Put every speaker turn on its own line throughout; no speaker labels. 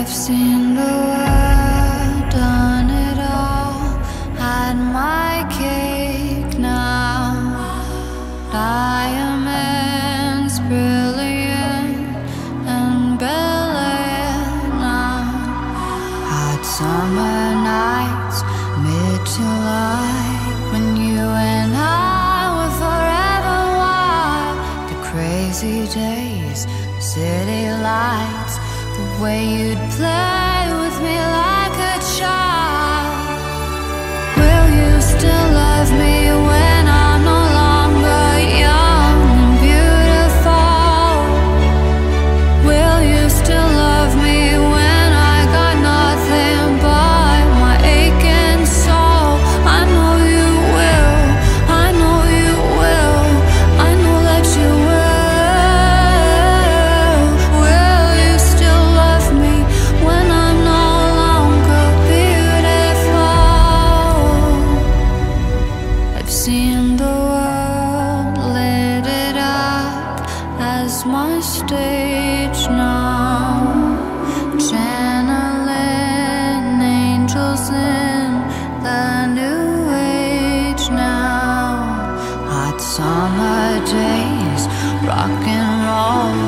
I've seen the world, done it all, had my cake now. Diamonds brilliant and Bel Air now. Hot summer nights, mid July, way you'd play with me seen the world lit it up as my stage now. Channeling angels in the new age now. Hot summer days, rock and roll.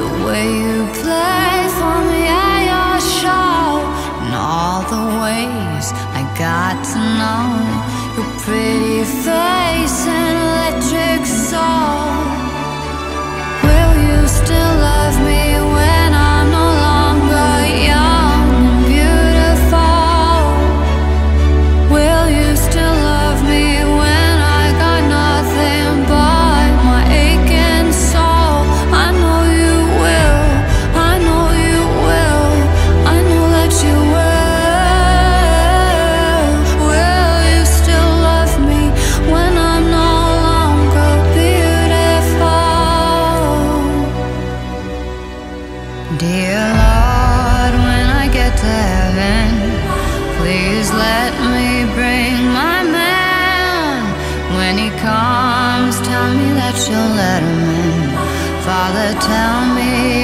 The way you play for me at your show. And all the ways I got to know Dear Lord, when I get to heaven, please let me bring my man. When he comes, tell me that you'll let him in. Father, tell me.